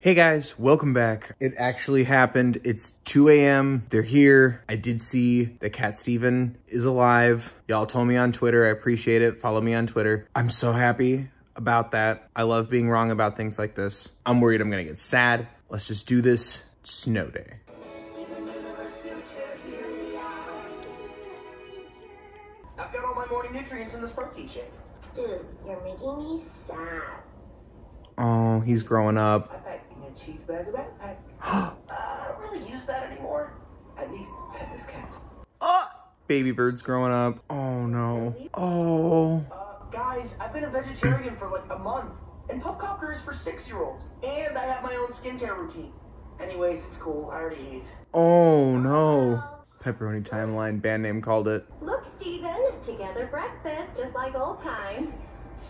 Hey guys, welcome back. It actually happened. It's 2 a.m. They're here. I did see that Cat Steven is alive. Y'all told me on Twitter. I appreciate it. Follow me on Twitter. I'm so happy about that. I love being wrong about things like this. I'm worried I'm gonna get sad. Let's just do this snow day. I've got all my morning nutrients in this protein shake. Dude, you're making me sad. Oh, he's growing up. I a cheese bag of backpack. uh, I don't really use that anymore. At least pet this cat. Baby bird's growing up. Oh no. Oh. Uh, guys, I've been a vegetarian for like a month. And Pupcopter is for six-year-olds. And I have my own skincare routine. Anyways, it's cool. I already ate. Oh no. Pepperoni Timeline, band name called it. Look, Steven, together breakfast, just like old times.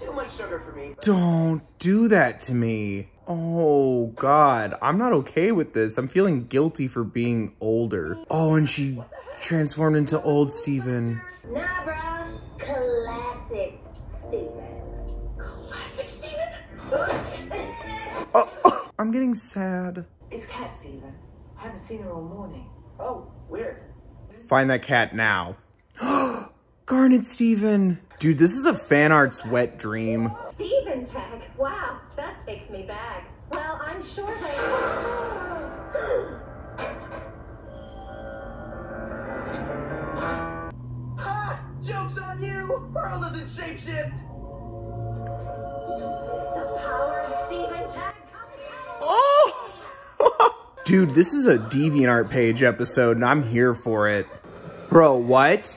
Too much sugar for me. Don't do that to me. Oh god, I'm not okay with this. I'm feeling guilty for being older. Oh, and she transformed into old Steven. Nah, bro. Classic Steven. Classic Steven? Oh, oh, I'm getting sad. It's Cat Steven. I haven't seen her all morning. Oh, weird. Find that cat now. Garnet Steven. Dude, this is a fan art's wet dream. Steven tag. Wow, that takes me back. Well, I'm sure they. Joke's on you! Pearl doesn't shapeshift! the power of Steven tag. Oh! Dude, this is a DeviantArt page episode, and I'm here for it. Bro, what?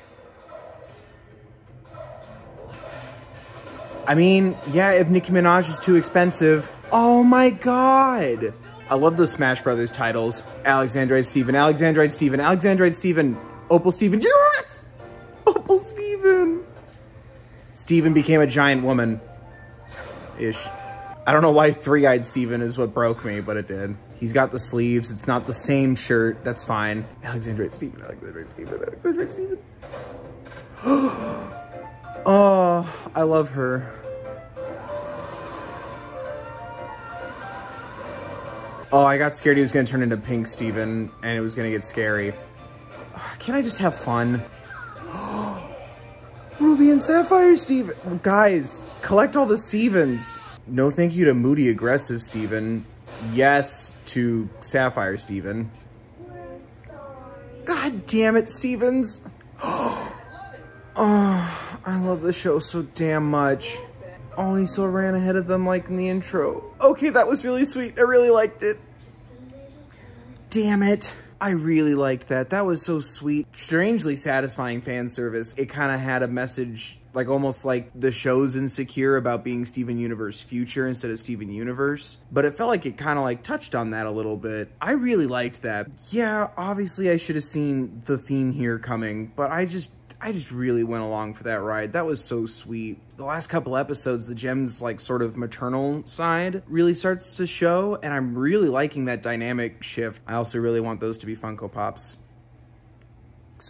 I mean, yeah, if Nicki Minaj is too expensive. Oh my god! I love the Smash Brothers titles. Alexandrite Steven, Alexandrite Steven, Alexandrite Steven, Opal Steven, yes! Opal Steven! Steven became a giant woman. Ish. I don't know why Three-Eyed Steven is what broke me, but it did. He's got the sleeves. It's not the same shirt. That's fine. Alexandrite Steven, Alexandrite Steven, Alexandrite Steven. oh, I love her. Oh, I got scared he was to turn into Pink Steven, and it was to get scary. Can't I just have fun? Ruby and Sapphire Steven. Guys, collect all the Stevens. No thank you to Moody Aggressive Steven. Yes to Sapphire Steven. God damn it, Stevens. Oh, I love the show so damn much. He so ran ahead of them like in the intro. Okay, that was really sweet. I really liked it. Damn it. I really liked that. That was so sweet. Strangely satisfying fan service. It kind of had a message, like almost like the show's insecure about being Steven Universe future instead of Steven Universe. But it felt like it kind of like touched on that a little bit. I really liked that. Yeah, obviously I should have seen the theme here coming, but I just I just really went along for that ride. That was so sweet. The last couple episodes, the Gem's like sort of maternal side really starts to show, and I'm really liking that dynamic shift. I also really want those to be Funko Pops.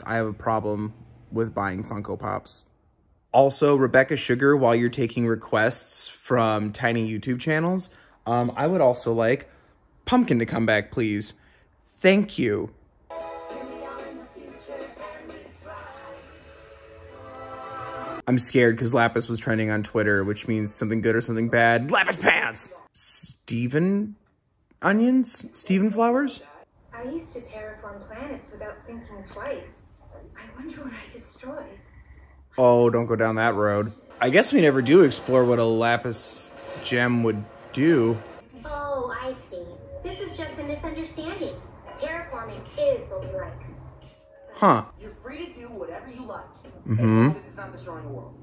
I have a problem with buying Funko Pops. Also, Rebecca Sugar, while you're taking requests from tiny YouTube channels, um, I would also like Pumpkin to come back, please. Thank you. I'm scared because Lapis was trending on Twitter, which means something good or something bad. Lapis pants! Steven onions? Steven flowers? I used to terraform planets without thinking twice. I wonder what I destroyed. Oh, don't go down that road. I guess we never do explore what a Lapis gem would do. Oh, I see. This is just a misunderstanding. Terraforming is what we like. Huh. You're free to do whatever you like. Mhm. As long as it's not destroying the world.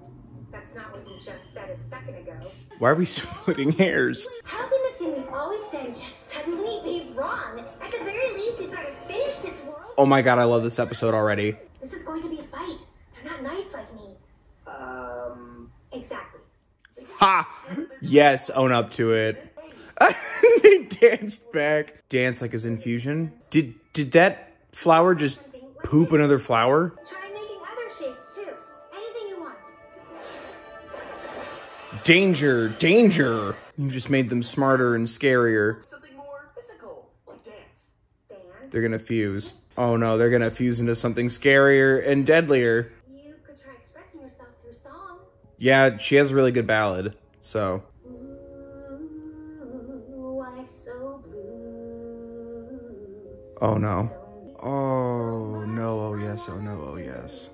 That's not what you just said a second ago. Why are we splitting hairs? How can the thing we've always done just suddenly be wrong? At the very least, we've got to finish this world. Oh my god, I love this episode already. This is going to be a fight. They're not nice like me. Um. Exactly. Ha! Yes, own up to it. they danced back. Dance like his infusion. Did did that flower just poop another flower? Danger, danger. You just made them smarter and scarier. Something more They're gonna fuse. Oh no, they're gonna fuse into something scarier and deadlier. You could try expressing yourself through song. Yeah, she has a really good ballad, so. Ooh, why so blue? Oh no. Oh no, oh yes, oh no, oh yes.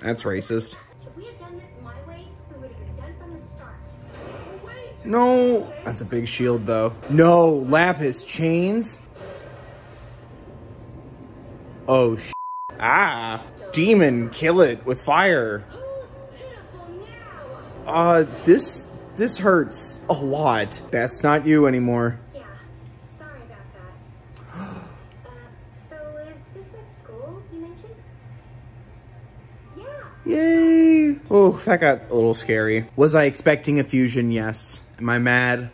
The racist. No. That's a big shield though. No, Lapis chains. Oh sh. Ah. Demon, kill it with fire. Oh, it's pitiful now. Uh, this, this hurts a lot. That's not you anymore. Yeah, sorry about that. uh, so is this at school you mentioned? Yeah. Yay! Oh, that got a little scary. Was I expecting a fusion? Yes. Am I mad?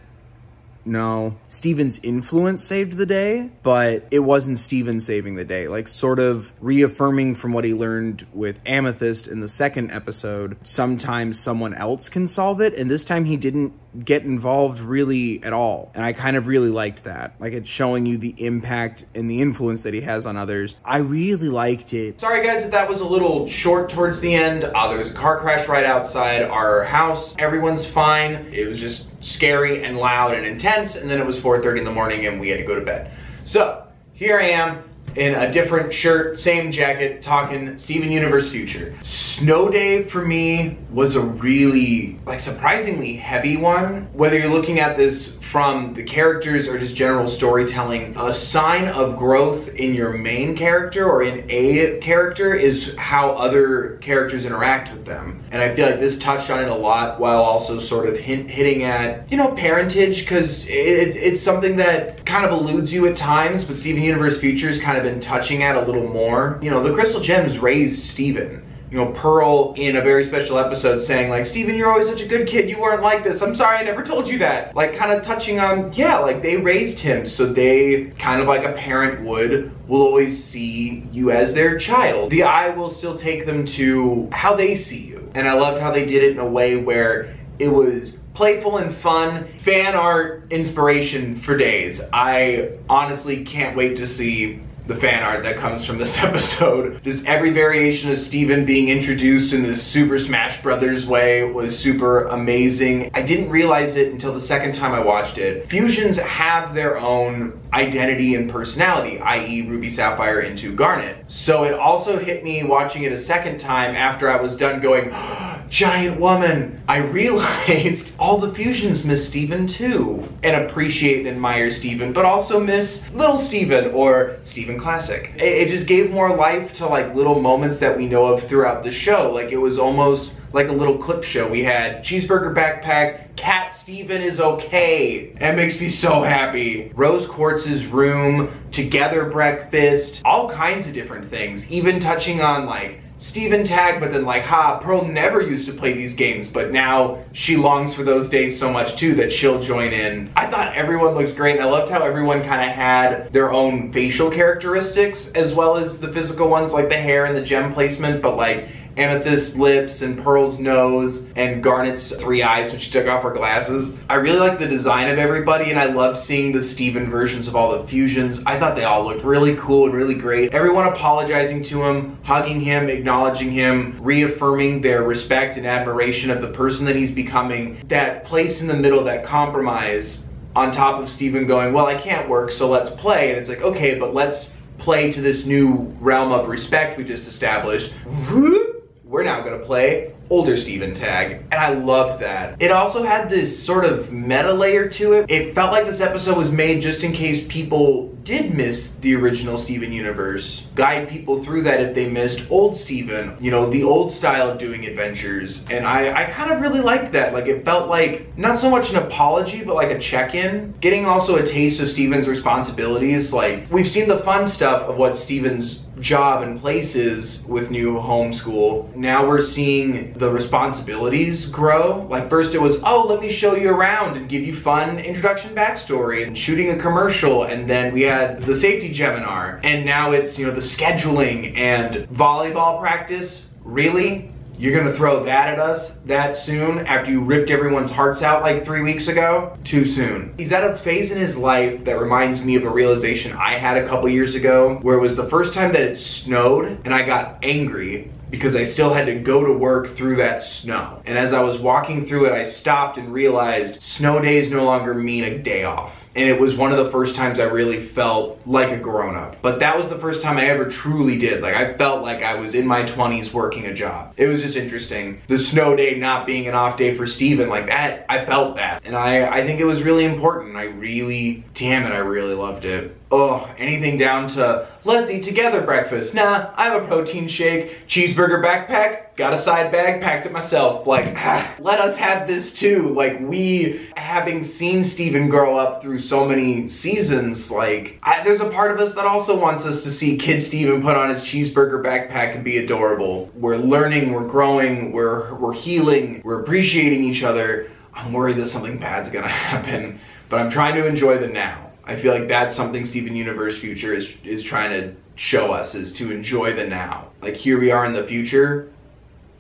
No. Steven's influence saved the day, but it wasn't Steven saving the day. Like, sort of reaffirming from what he learned with Amethyst in the second episode, sometimes someone else can solve it, and this time he didn't get involved really at all. And I kind of really liked that. Like, it's showing you the impact and the influence that he has on others. I really liked it. Sorry guys if that was a little short towards the end. Uh, there was a car crash right outside our house. Everyone's fine. It was just scary and loud and intense and then it was 4.30 in the morning and we had to go to bed. So here I am in a different shirt, same jacket, talking Steven Universe Future. Snow Day for me was a really, like surprisingly heavy one. Whether you're looking at this from the characters or just general storytelling, a sign of growth in your main character or in a character is how other characters interact with them. And I feel like this touched on it a lot while also sort of hint, hitting at, you know, parentage because it, it's something that kind of eludes you at times, but Steven Universe Future's kind of been touching at a little more. You know, the Crystal Gems raised Steven. You know, Pearl in a very special episode saying like, Steven, you're always such a good kid. You weren't like this. I'm sorry I never told you that. Like kind of touching on, yeah, like they raised him. So they kind of like a parent would, will always see you as their child. The eye will still take them to how they see you. And I loved how they did it in a way where it was playful and fun, fan art inspiration for days. I honestly can't wait to see the fan art that comes from this episode. Just every variation of Steven being introduced in this Super Smash Brothers way was super amazing. I didn't realize it until the second time I watched it. Fusions have their own identity and personality, i.e. Ruby Sapphire into Garnet. So it also hit me watching it a second time after I was done going, oh, giant woman. I realized all the fusions miss Steven too. And appreciate and admire Steven, but also miss little Steven or Steven Classic. It, it just gave more life to like little moments that we know of throughout the show. Like it was almost like a little clip show. We had cheeseburger backpack, cat Steven is okay. That makes me so happy. Rose Quartz's room, together breakfast, all kinds of different things. Even touching on like Steven tag, but then like, ha, Pearl never used to play these games, but now she longs for those days so much too that she'll join in. I thought everyone looked great, and I loved how everyone kind of had their own facial characteristics as well as the physical ones, like the hair and the gem placement, but like Amethyst lips and Pearl's nose and Garnet's three eyes when she took off her glasses. I really like the design of everybody and I loved seeing the Steven versions of all the fusions. I thought they all looked really cool and really great. Everyone apologizing to him, hugging him, acknowledging him, reaffirming their respect and admiration of the person that he's becoming. That place in the middle, that compromise on top of Steven going, well, I can't work, so let's play. And it's like, okay, but let's play to this new realm of respect we just established. We're now gonna play older Steven tag, and I loved that. It also had this sort of meta layer to it. It felt like this episode was made just in case people did miss the original Steven universe. Guide people through that if they missed old Steven, you know, the old style of doing adventures. And I, I kind of really liked that. Like it felt like not so much an apology, but like a check-in. Getting also a taste of Steven's responsibilities. Like we've seen the fun stuff of what Steven's job and places with new homeschool. Now we're seeing the responsibilities grow. Like first it was, oh, let me show you around and give you fun introduction backstory and shooting a commercial. And then we had had the safety Geminar, and now it's, you know, the scheduling and volleyball practice. Really? You're gonna throw that at us that soon after you ripped everyone's hearts out like three weeks ago? Too soon. He's at a phase in his life that reminds me of a realization I had a couple years ago where it was the first time that it snowed and I got angry because I still had to go to work through that snow. And as I was walking through it, I stopped and realized snow days no longer mean a day off and it was one of the first times I really felt like a grown up. But that was the first time I ever truly did. Like I felt like I was in my 20s working a job. It was just interesting. The snow day not being an off day for Steven, like that, I felt that. And I, I think it was really important. I really, damn it, I really loved it. Oh, anything down to let's eat together breakfast. Nah, I have a protein shake, cheeseburger backpack, got a side bag, packed it myself. Like, ah, let us have this too. Like, we, having seen Steven grow up through so many seasons, like, I, there's a part of us that also wants us to see kid Steven put on his cheeseburger backpack and be adorable. We're learning, we're growing, we're, we're healing, we're appreciating each other. I'm worried that something bad's gonna happen, but I'm trying to enjoy the now. I feel like that's something Steven Universe Future is is trying to show us is to enjoy the now. Like here we are in the future.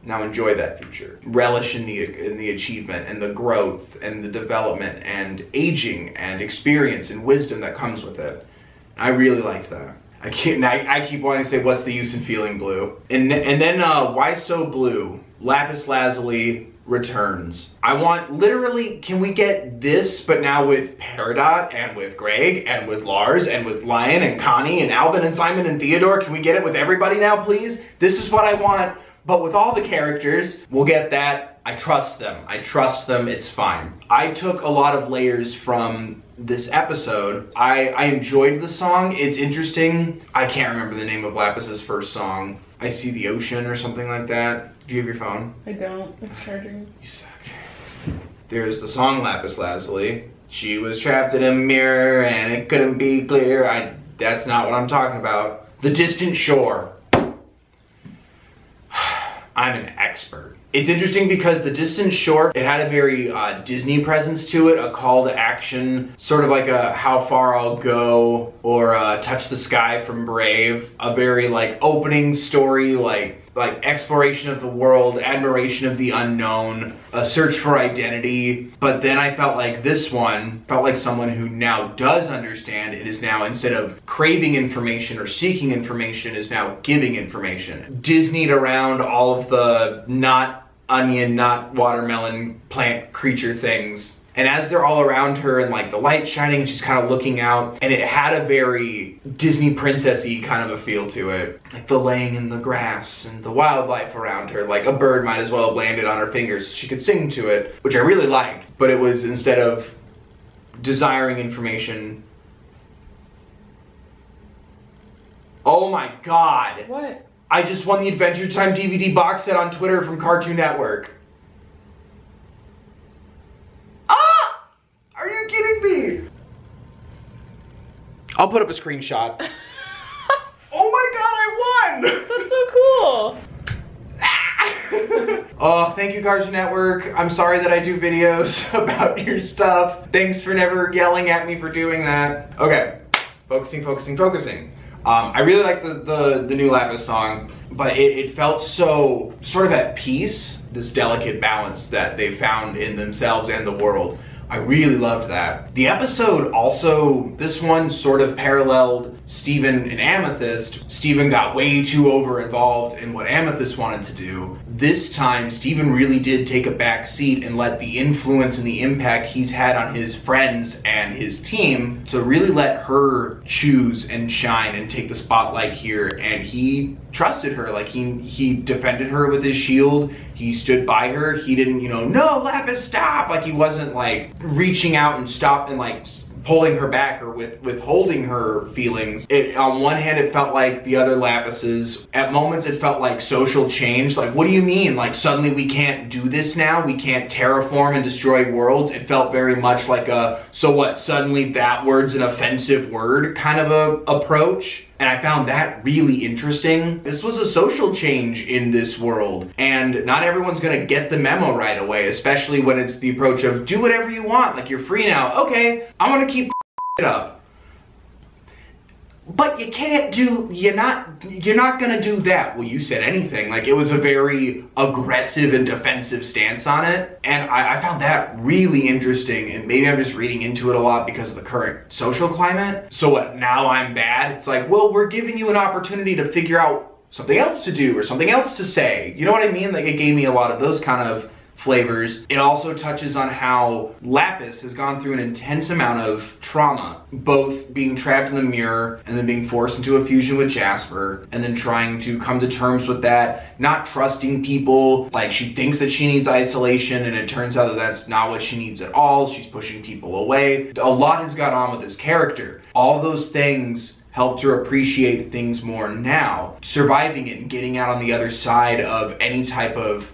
Now enjoy that future. Relish in the in the achievement and the growth and the development and aging and experience and wisdom that comes with it. I really liked that. I keep I, I keep wanting to say what's the use in feeling blue? And and then uh, why so blue? Lapis lazuli returns. I want literally, can we get this, but now with Peridot and with Greg and with Lars and with Lion and Connie and Alvin and Simon and Theodore? Can we get it with everybody now, please? This is what I want, but with all the characters, we'll get that. I trust them. I trust them. It's fine. I took a lot of layers from this episode. I, I enjoyed the song. It's interesting. I can't remember the name of Lapis's first song. I see the ocean or something like that. Do you have your phone? I don't. It's charging. You suck. There's the song Lapis Lazuli. She was trapped in a mirror and it couldn't be clear. I that's not what I'm talking about. The distant shore. I'm an expert. It's interesting because the distant shore, it had a very uh, Disney presence to it, a call to action, sort of like a how far I'll go or uh, touch the sky from Brave, a very like opening story, like like exploration of the world, admiration of the unknown, a search for identity. But then I felt like this one felt like someone who now does understand. It is now instead of craving information or seeking information, is now giving information. Disneyed around all of the not onion, not watermelon plant creature things. And as they're all around her and like the light shining she's kind of looking out and it had a very Disney princessy kind of a feel to it. Like the laying in the grass and the wildlife around her. Like a bird might as well have landed on her fingers. She could sing to it, which I really liked. But it was instead of desiring information. Oh my god. What? I just won the Adventure Time DVD box set on Twitter from Cartoon Network. Ah! Are you kidding me? I'll put up a screenshot. oh my god, I won! That's so cool. oh, thank you Cartoon Network. I'm sorry that I do videos about your stuff. Thanks for never yelling at me for doing that. Okay, focusing, focusing, focusing. Um, I really like the, the, the new Lapis song, but it, it felt so sort of at peace, this delicate balance that they found in themselves and the world. I really loved that. The episode also, this one sort of paralleled Steven and Amethyst. Steven got way too over involved in what Amethyst wanted to do. This time, Steven really did take a back seat and let the influence and the impact he's had on his friends and his team to really let her choose and shine and take the spotlight here. And he trusted her. Like he he defended her with his shield. He stood by her. He didn't, you know, no, Lapis, stop. Like he wasn't like reaching out and stop and like pulling her back or with withholding her feelings. It on one hand it felt like the other Lapises. At moments it felt like social change. Like what do you mean? Like suddenly we can't do this now? We can't terraform and destroy worlds? It felt very much like a so what? Suddenly that word's an offensive word kind of a approach. And I found that really interesting. This was a social change in this world, and not everyone's gonna get the memo right away, especially when it's the approach of do whatever you want, like you're free now. Okay, I wanna keep it up. But you can't do you're not you're not gonna do that. Well you said anything. Like it was a very aggressive and defensive stance on it. And I, I, found that really interesting. And maybe i'm just reading into it a lot because of the current social climate. So what now i'm bad? It's like well we're giving you an opportunity to figure out something else to do or something else to say. You know what i mean? Like it gave me a lot of those kind of flavors. It also touches on how Lapis has gone through an intense amount of trauma, both being trapped in the mirror and then being forced into a fusion with Jasper, and then trying to come to terms with that, not trusting people. Like she thinks that she needs isolation, and it turns out that that's not what she needs at all. She's pushing people away. A lot has gone on with this character. All those things helped her appreciate things more now, surviving it and getting out on the other side of any type of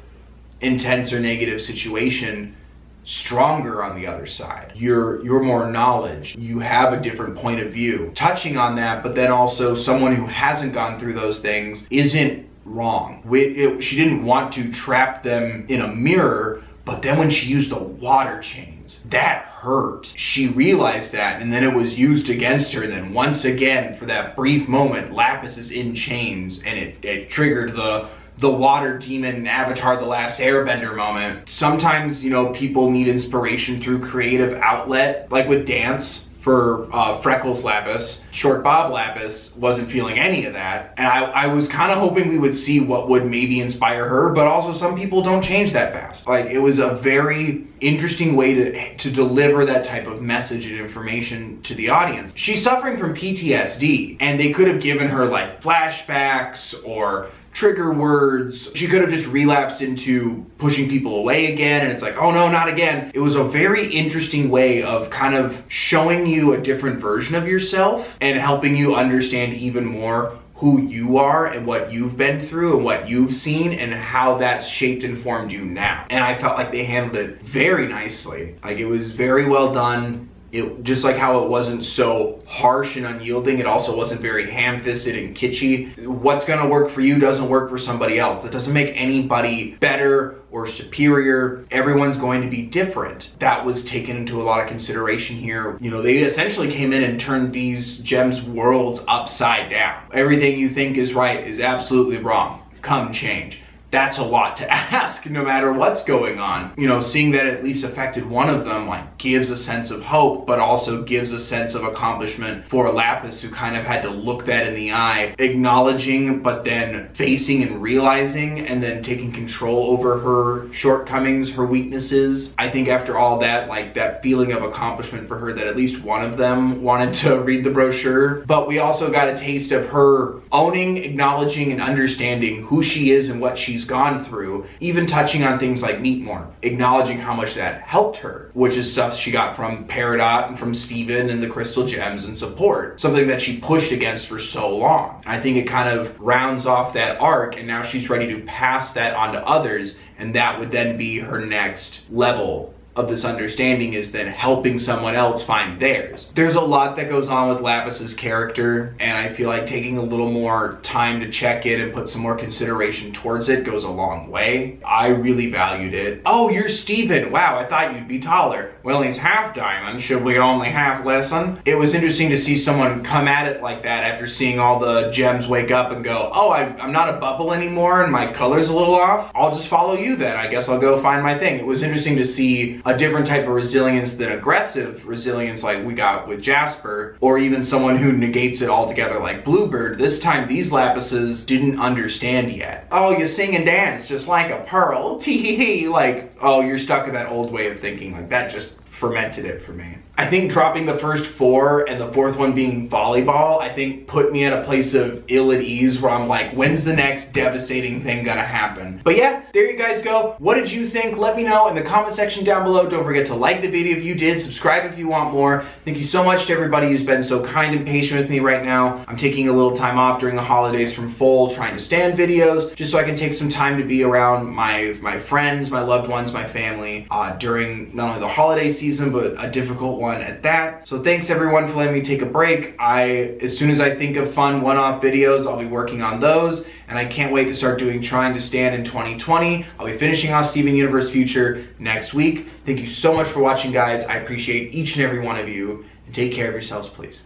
intense or negative situation stronger on the other side. You're you're more knowledge. You have a different point of view. Touching on that, but then also someone who hasn't gone through those things isn't wrong. It, she didn't want to trap them in a mirror, but then when she used the water chains, that hurt. She realized that, and then it was used against her. And then once again, for that brief moment, Lapis is in chains, and it, it triggered the the water demon Avatar The Last Airbender moment. Sometimes, you know, people need inspiration through creative outlet, like with dance for uh, Freckles Lapis. Short Bob Lapis wasn't feeling any of that. And I, I was kind of hoping we would see what would maybe inspire her, but also some people don't change that fast. Like it was a very interesting way to, to deliver that type of message and information to the audience. She's suffering from PTSD and they could have given her like flashbacks or trigger words. She could have just relapsed into pushing people away again, and it's like, oh no, not again. It was a very interesting way of kind of showing you a different version of yourself and helping you understand even more who you are and what you've been through and what you've seen and how that's shaped and formed you now. And I felt like they handled it very nicely. Like it was very well done it just like how it wasn't so harsh and unyielding, it also wasn't very ham-fisted and kitschy. What's gonna work for you doesn't work for somebody else. It doesn't make anybody better or superior. Everyone's going to be different. That was taken into a lot of consideration here. You know, they essentially came in and turned these gems worlds upside down. Everything you think is right is absolutely wrong. Come change that's a lot to ask no matter what's going on. You know, seeing that at least affected one of them like gives a sense of hope, but also gives a sense of accomplishment for Lapis who kind of had to look that in the eye, acknowledging but then facing and realizing and then taking control over her shortcomings, her weaknesses. I think after all that, like that feeling of accomplishment for her that at least one of them wanted to read the brochure. But we also got a taste of her owning, acknowledging, and understanding who she is and what she's she's gone through, even touching on things like meep Meep Morp, acknowledging how much that helped her, which is stuff she got from Peridot and from Steven and the Crystal Gems and support, something that she pushed against for so long. I think it kind of rounds off that arc, and now she's ready to pass that on to others, and that would then be her next level of this understanding is then helping someone else find theirs. There's a lot that goes on with Lapis's character, and I feel like taking a little more time to check it and put some more consideration towards it goes a long way. I really valued it. Oh, you're Steven. Wow, I thought you'd be taller. Well, he's half diamond. Should we only half listen? It was interesting to see someone come at it like that after seeing all the gems wake up and go, oh, I, I'm not a bubble anymore and my color's a little off. I'll just follow you then. I guess I'll go find my thing. It was interesting to see a different type of resilience than aggressive resilience like we got with Jasper, or even someone who negates it altogether like Bluebird. This time these Lapises didn't understand yet. Oh, you sing and dance just like a pearl. Tee like, oh, you're stuck in that old way of thinking. Like that just fermented it for me. I think dropping the first four and the fourth one being volleyball, I think put me at a place of ill at ease where I'm like, when's the next devastating thing gonna happen? But yeah, there you guys go. What did you think? Let me know in the comment section down below. Don't forget to like the video if you did, subscribe if you want more. Thank you so much to everybody who's been so kind and patient with me right now. I'm taking a little time off during the holidays from full trying to Stan videos just so I can take some time to be around my, my friends, my loved ones, my family uh, during not only the holiday season, but a difficult one at that. So thanks everyone for letting me take a break. I, as soon as I think of fun one-off videos, I'll be working on those. And I can't wait to start doing Trying to Stan in 2020. I'll be finishing off Steven Universe Future next week. Thank you so much for watching, guys. I appreciate each and every one of you. And take care of yourselves, please.